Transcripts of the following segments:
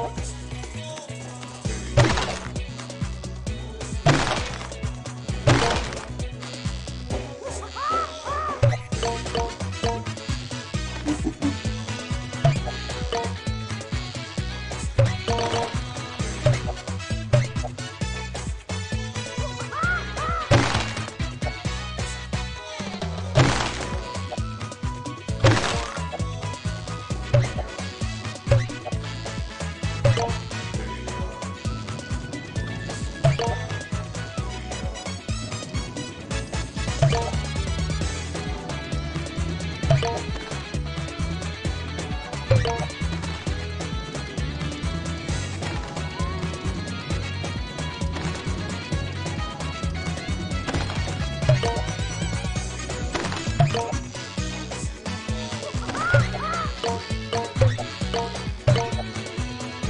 よ。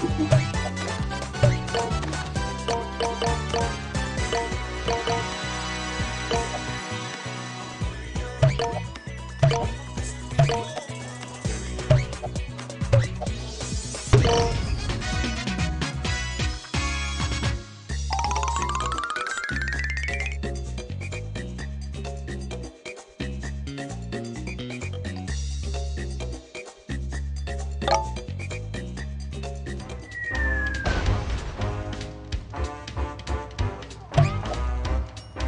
Thank you.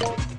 Oh,